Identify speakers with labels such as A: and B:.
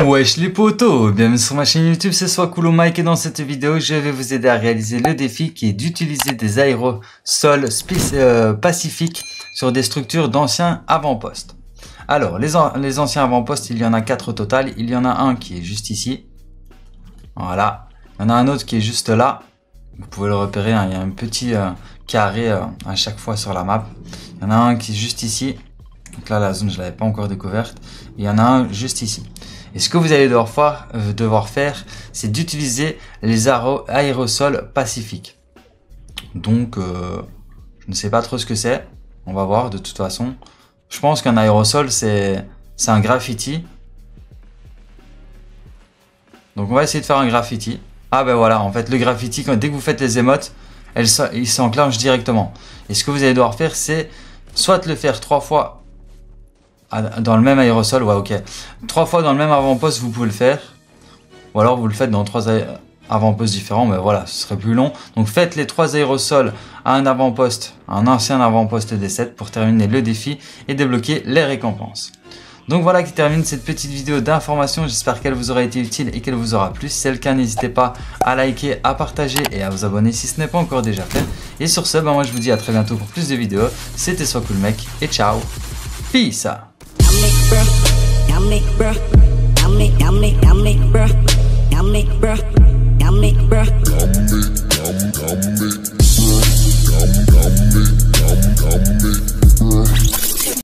A: Wesh les potos, bienvenue sur ma chaîne YouTube, c'est Swakulo Mike et dans cette vidéo je vais vous aider à réaliser le défi qui est d'utiliser des aérosols euh, pacifiques sur des structures d'anciens avant-postes. Alors les, anciens avant-postes il y en a quatre au total, il y en a un qui est juste ici, voilà, il y en a un autre qui est juste là, vous pouvez le repérer, hein. il y a un petit euh, carré euh, à chaque fois sur la map, il y en a un qui est juste ici, donc là la zone je l'avais pas encore découverte, il y en a un juste ici. Et ce que vous allez devoir faire, euh, c'est d'utiliser les aérosols pacifiques. Donc, euh, je ne sais pas trop ce que c'est. On va voir de toute façon. Je pense qu'un aérosol, c'est un graffiti. Donc, on va essayer de faire un graffiti. Ah ben voilà, en fait, le graffiti, dès que vous faites les émotes, elle, il s'enclenche directement. Et ce que vous allez devoir faire, c'est soit le faire trois fois ah, dans le même aérosol, ouais, ok. Trois fois dans le même avant-poste, vous pouvez le faire. Ou alors vous le faites dans trois avant-postes différents, mais voilà, ce serait plus long. Donc faites les trois aérosols à un avant-poste, un ancien avant-poste des 7 pour terminer le défi et débloquer les récompenses. Donc voilà qui termine cette petite vidéo d'information. J'espère qu'elle vous aura été utile et qu'elle vous aura plu. Si c'est le cas, n'hésitez pas à liker, à partager et à vous abonner si ce n'est pas encore déjà fait. Et sur ce, ben moi je vous dis à très bientôt pour plus de vidéos. C'était Soit Cool Mec et ciao. Peace me, bruh.